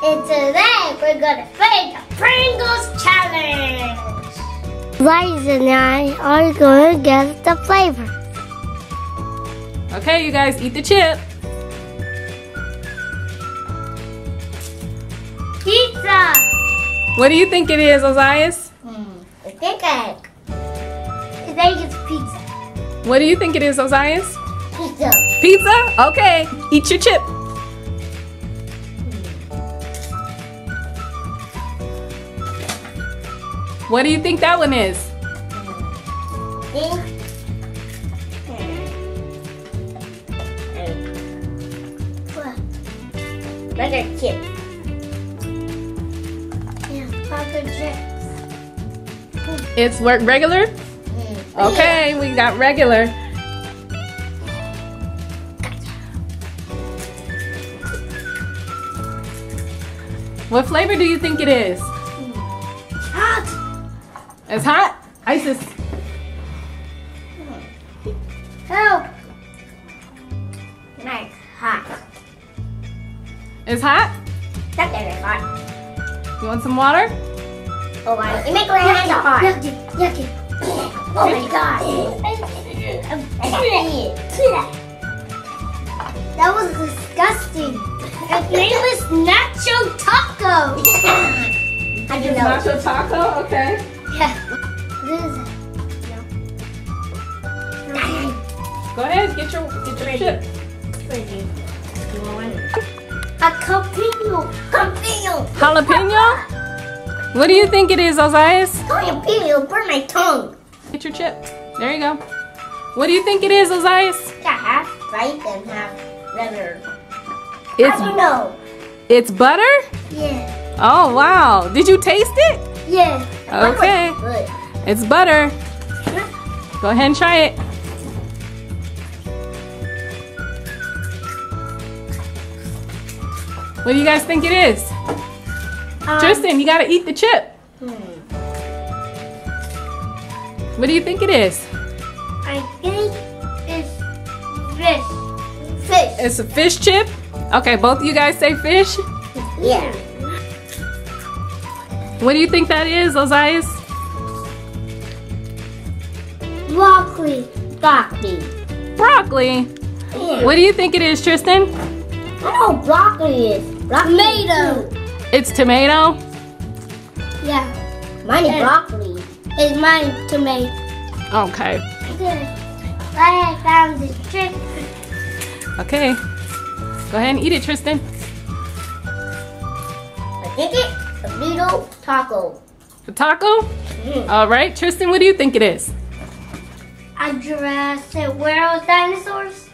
And today we're gonna play the Pringles Challenge. Rise and I are gonna guess the flavor. Okay, you guys eat the chip. Pizza. What do you think it is, Ozias? Hmm, I think I, I think it's pizza. What do you think it is, Ozias? Pizza. Pizza? Okay, eat your chip. What do you think that one is? Think. Butter chips. Yeah, butter chips. It's work regular? Mm. Okay, we got regular. What flavor do you think it is? It's hot? Isis. Help. Nice. Hot. It's hot? That thing is hot. You want some water? Oh my. It makes my hands hot. Yucky. Yucky. Oh my god. That was disgusting. Its name is Nacho Taco. I do know. Nacho taco? Okay. Yeah. What is it? Go ahead, get your get your chip. A capino. Capino. Jalapeno? What do you think it is, Ozias? Jalapeno. Burn my tongue. Get your chip. There you go. What do you think it is, Ozias? Got half right and half regular. I It's don't know. it's butter? Yeah. Oh wow. Did you taste it? Yeah. Okay. It's butter. Go ahead and try it. What do you guys think it is? Um, Tristan, you gotta eat the chip. hmm. What do you think it is? I think it's fish. Fish. It's a fish chip? Okay, both of you guys say fish. Yeah. What do you think that is, Ozias? Broccoli. Broccoli. Broccoli. Yeah. What do you think it is, Tristan? I know what broccoli is. Broccoli Tomato. It's tomato. Yeah. Mine is broccoli. It's mine tomato. Okay. I found this trick. Okay. Go ahead and eat it, Tristan. I think it's a noodle taco. The taco? Mm. All right, Tristan, what do you think it is? A Jurassic World dinosaurs?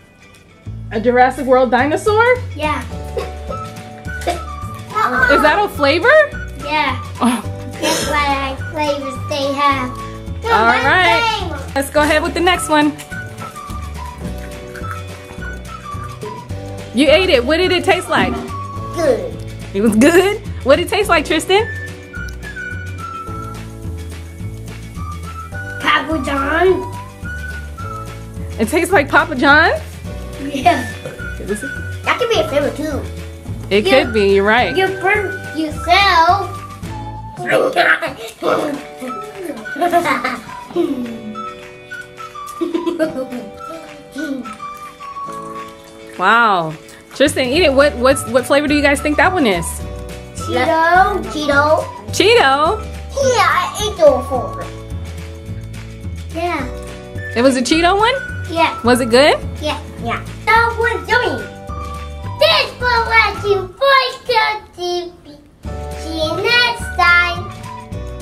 A Jurassic World dinosaur? Yeah. Is that a flavor? Yeah. Oh. That's what flavors they have. All right. Let's go ahead with the next one. You ate it. What did it taste like? Good. It was good. What it taste like, Tristan? Papa John? It tastes like Papa John's. Yeah. That could be a flavor too. it Yeah. could be. You're right. You burn yourself. Wow. Tristan, eat it. What what's what flavor do you guys think that one is? Cheeto. Cheeto. Cheeto. Yeah, I ate those four. Yeah. It was a Cheeto one. Yeah. Was it good? Yeah. Yeah. That was yummy. Thanks for watching Boy Code TV. See you next time.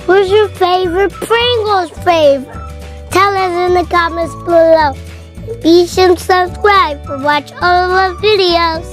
What's your favorite Pringles flavor? Tell us in the comments below. Be sure to subscribe for watch all of our videos.